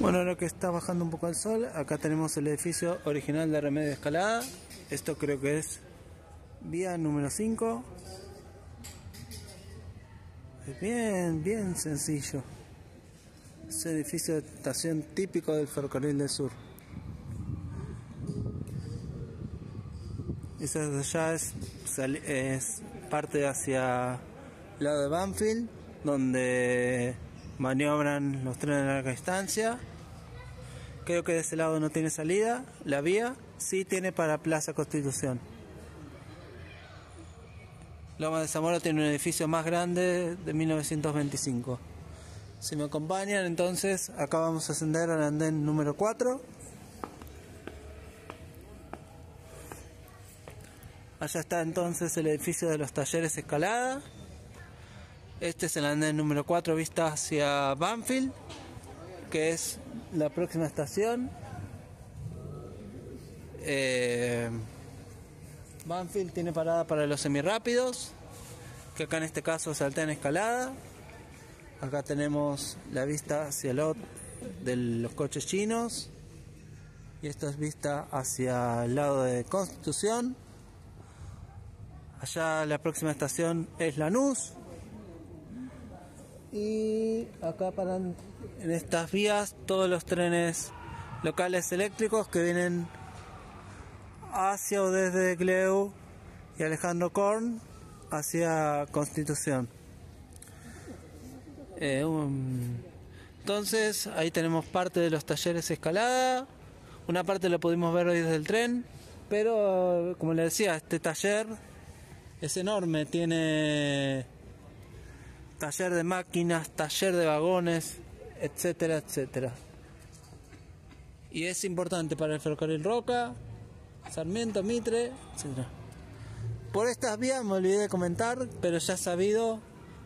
Bueno, ahora que está bajando un poco el sol, acá tenemos el edificio original de Remedio Escalada. Esto creo que es vía número 5. Es bien, bien sencillo. Es edificio de estación típico del ferrocarril del sur. Esa de allá es, es parte hacia el lado de Banfield, donde maniobran los trenes de larga distancia. Creo que de ese lado no tiene salida. La vía sí tiene para Plaza Constitución. Loma de Zamora tiene un edificio más grande de 1925. Si me acompañan, entonces acá vamos a ascender al andén número 4. Allá está entonces el edificio de los talleres Escalada. Este es el andén número 4 vista hacia Banfield, que es la próxima estación. Eh, Banfield tiene parada para los semirápidos, que acá en este caso salta en escalada. Acá tenemos la vista hacia el de los coches chinos. Y esta es vista hacia el lado de Constitución. Allá la próxima estación es Lanús y acá paran en estas vías todos los trenes locales eléctricos que vienen hacia o desde Gleu y Alejandro Korn hacia Constitución. Eh, entonces ahí tenemos parte de los talleres escalada, una parte lo pudimos ver hoy desde el tren, pero como le decía, este taller es enorme, tiene taller de máquinas, taller de vagones, etcétera, etcétera. Y es importante para el ferrocarril Roca, Sarmiento, Mitre, etcétera. Por estas vías me olvidé de comentar, pero ya sabido,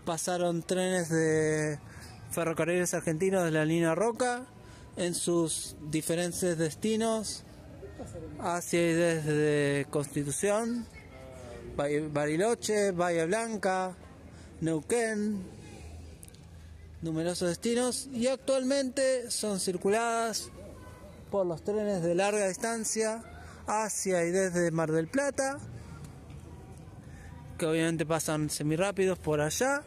pasaron trenes de ferrocarriles argentinos de la línea Roca en sus diferentes destinos hacia y desde Constitución, Bariloche, Bahía Blanca, Neuquén, numerosos destinos y actualmente son circuladas por los trenes de larga distancia hacia y desde Mar del Plata, que obviamente pasan semirápidos por allá,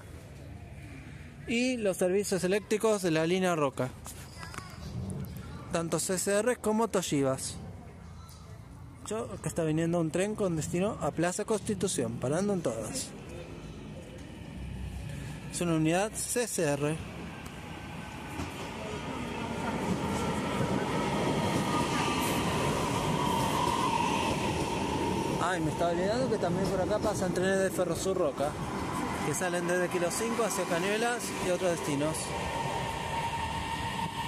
y los servicios eléctricos de la línea Roca, tanto CCR como Toshibas. Yo que está viniendo un tren con destino a Plaza Constitución, parando en todas una unidad CCR. Ay, me estaba olvidando que también por acá pasan trenes de Ferrosur Roca, que salen desde Kilo 5 hacia Cañuelas y otros destinos.